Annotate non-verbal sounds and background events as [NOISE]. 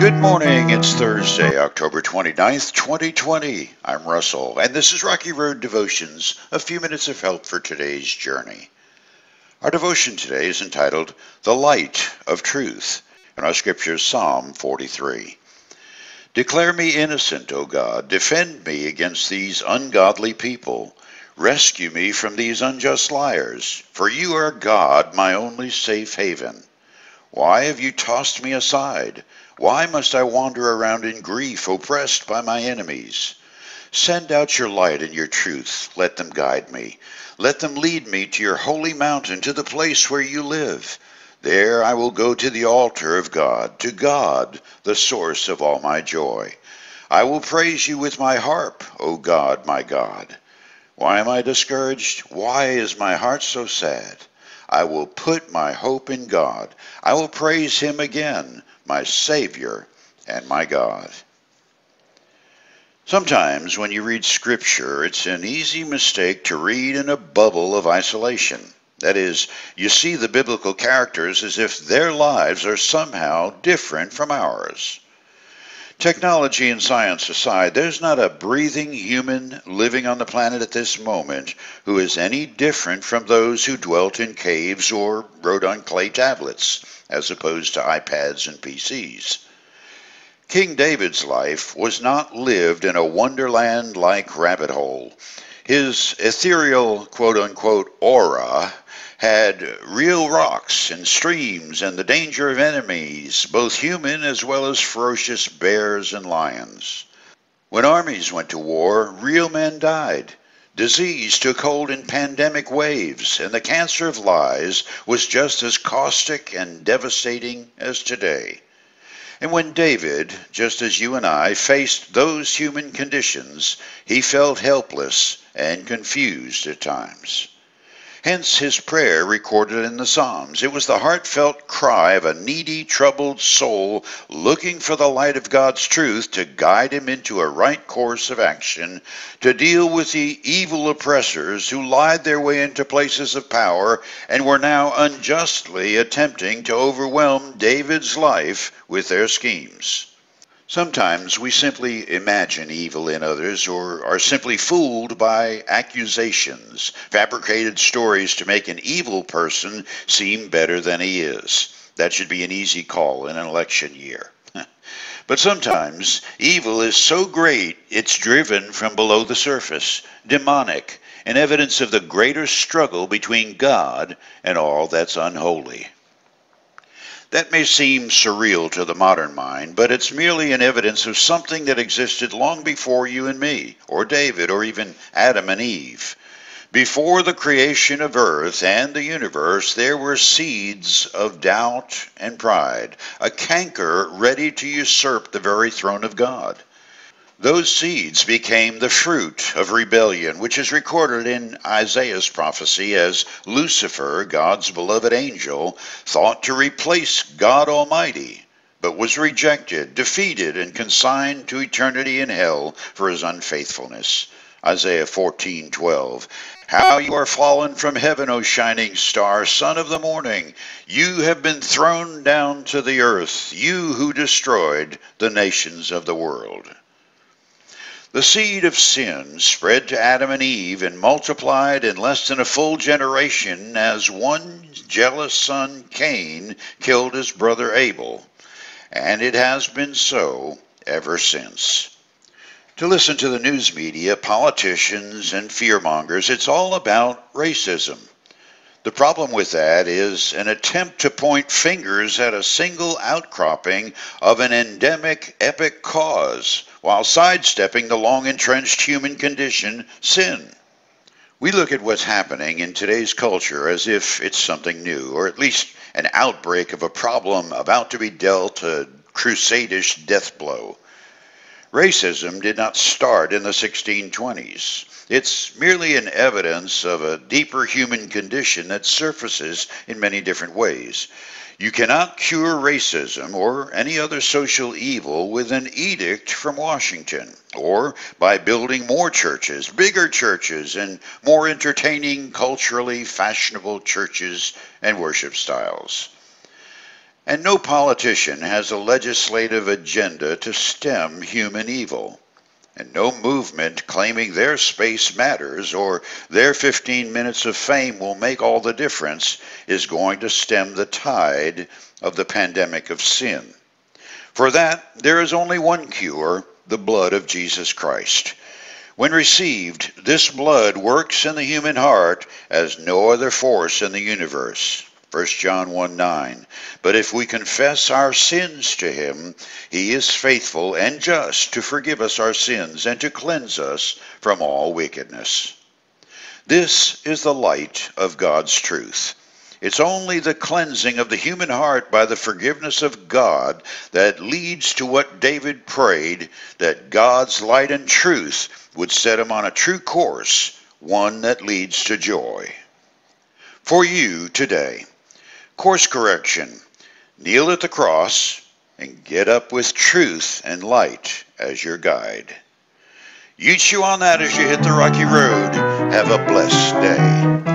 Good morning. It's Thursday, October 29th, 2020. I'm Russell, and this is Rocky Road Devotions, a few minutes of help for today's journey. Our devotion today is entitled The Light of Truth, and our scripture is Psalm 43. Declare me innocent, O God. Defend me against these ungodly people. Rescue me from these unjust liars, for you are God, my only safe haven. Why have you tossed me aside? Why must I wander around in grief, oppressed by my enemies? Send out your light and your truth. Let them guide me. Let them lead me to your holy mountain, to the place where you live. There I will go to the altar of God, to God, the source of all my joy. I will praise you with my harp, O God, my God. Why am I discouraged? Why is my heart so sad? I will put my hope in God. I will praise him again my Savior and my God. Sometimes when you read Scripture, it's an easy mistake to read in a bubble of isolation. That is, you see the biblical characters as if their lives are somehow different from ours. Technology and science aside, there's not a breathing human living on the planet at this moment who is any different from those who dwelt in caves or wrote on clay tablets as opposed to iPads and PCs. King David's life was not lived in a wonderland like rabbit hole. His ethereal quote unquote aura had real rocks and streams and the danger of enemies, both human as well as ferocious bears and lions. When armies went to war, real men died. Disease took hold in pandemic waves, and the cancer of lies was just as caustic and devastating as today. And when David, just as you and I, faced those human conditions, he felt helpless and confused at times. Hence his prayer recorded in the Psalms. It was the heartfelt cry of a needy, troubled soul looking for the light of God's truth to guide him into a right course of action, to deal with the evil oppressors who lied their way into places of power and were now unjustly attempting to overwhelm David's life with their schemes. Sometimes we simply imagine evil in others or are simply fooled by accusations, fabricated stories to make an evil person seem better than he is. That should be an easy call in an election year. [LAUGHS] but sometimes evil is so great it's driven from below the surface, demonic, and evidence of the greater struggle between God and all that's unholy. That may seem surreal to the modern mind, but it's merely an evidence of something that existed long before you and me, or David, or even Adam and Eve. Before the creation of earth and the universe, there were seeds of doubt and pride, a canker ready to usurp the very throne of God. Those seeds became the fruit of rebellion, which is recorded in Isaiah's prophecy as Lucifer, God's beloved angel, thought to replace God Almighty, but was rejected, defeated, and consigned to eternity in hell for his unfaithfulness. Isaiah 14:12. How you are fallen from heaven, O shining star, son of the morning! You have been thrown down to the earth, you who destroyed the nations of the world. The seed of sin spread to Adam and Eve and multiplied in less than a full generation as one jealous son, Cain, killed his brother Abel. And it has been so ever since. To listen to the news media, politicians, and fearmongers, it's all about racism. The problem with that is an attempt to point fingers at a single outcropping of an endemic epic cause while sidestepping the long entrenched human condition, sin. We look at what's happening in today's culture as if it's something new, or at least an outbreak of a problem about to be dealt a crusadish death blow. Racism did not start in the 1620s. It's merely an evidence of a deeper human condition that surfaces in many different ways. You cannot cure racism or any other social evil with an edict from Washington or by building more churches, bigger churches, and more entertaining, culturally fashionable churches and worship styles. And no politician has a legislative agenda to stem human evil. And no movement claiming their space matters or their 15 minutes of fame will make all the difference is going to stem the tide of the pandemic of sin. For that, there is only one cure the blood of Jesus Christ. When received, this blood works in the human heart as no other force in the universe. 1 John 1 9. But if we confess our sins to him, he is faithful and just to forgive us our sins and to cleanse us from all wickedness. This is the light of God's truth. It's only the cleansing of the human heart by the forgiveness of God that leads to what David prayed that God's light and truth would set him on a true course, one that leads to joy. For you today, course correction. Kneel at the cross and get up with truth and light as your guide. You chew on that as you hit the rocky road. Have a blessed day.